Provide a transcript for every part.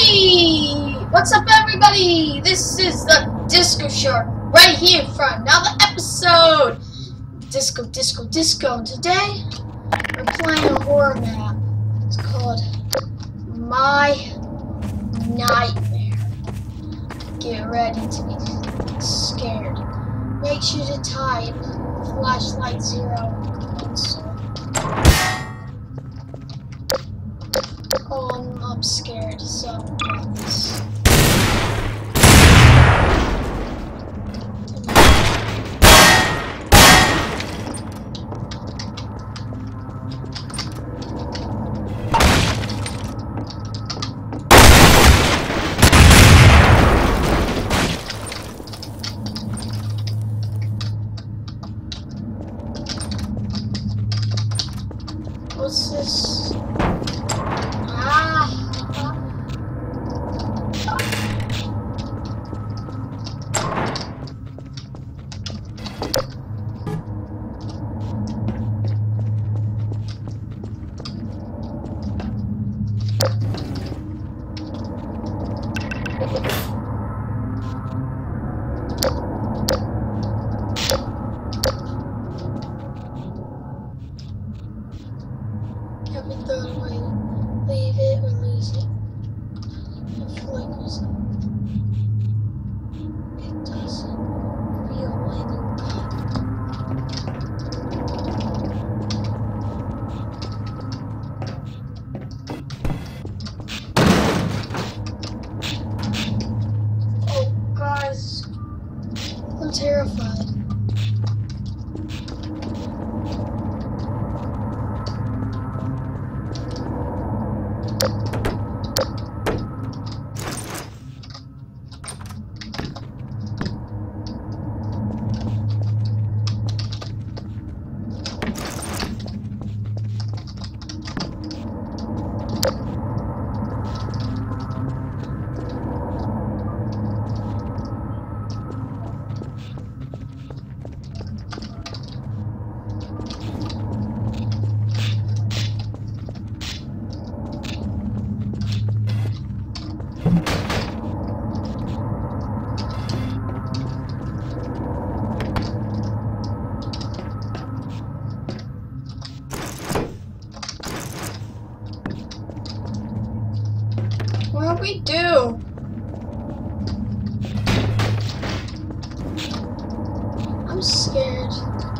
Hey! What's up, everybody? This is the Disco Shark right here for another episode. Disco, disco, disco. Today, we're playing a horror map. It's called My Nightmare. Get ready to be scared. Make sure to type flashlight zero console. Scared, this. I'm scared.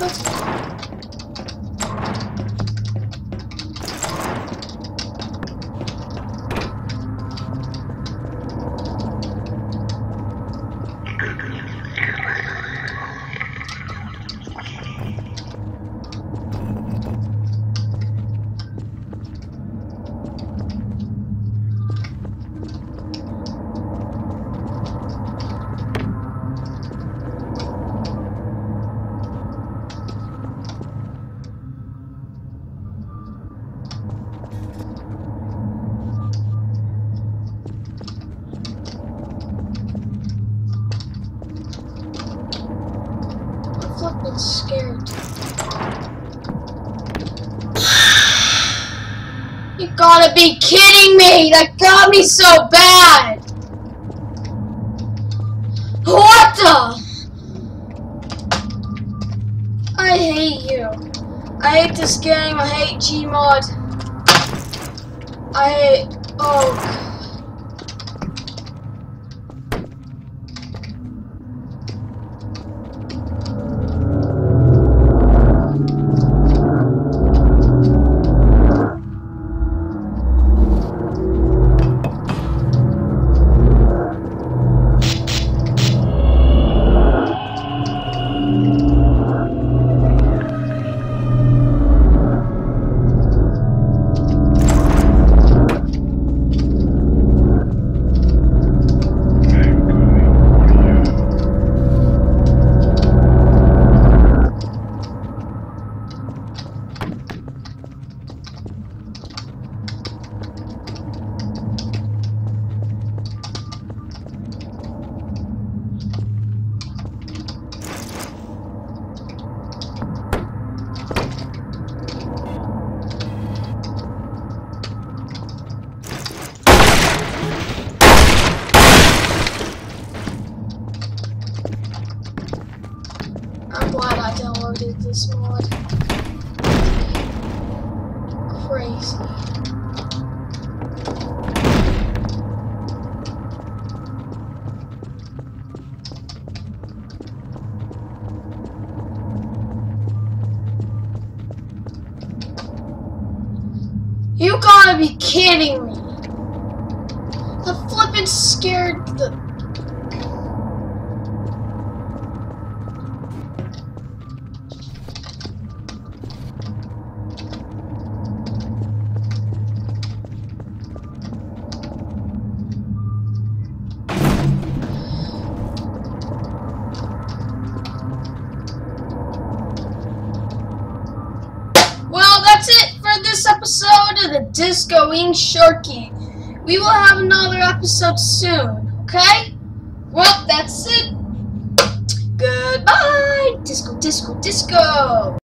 Let's been scared. You gotta be kidding me! That got me so bad! What the? I hate you. I hate this game. I hate Gmod. I hate. Oh. God. Mod. Crazy. You gotta be kidding me! The flippin' scared the episode of the Discoing Sharky. We will have another episode soon, okay? Well, that's it. Goodbye. Disco, disco, disco.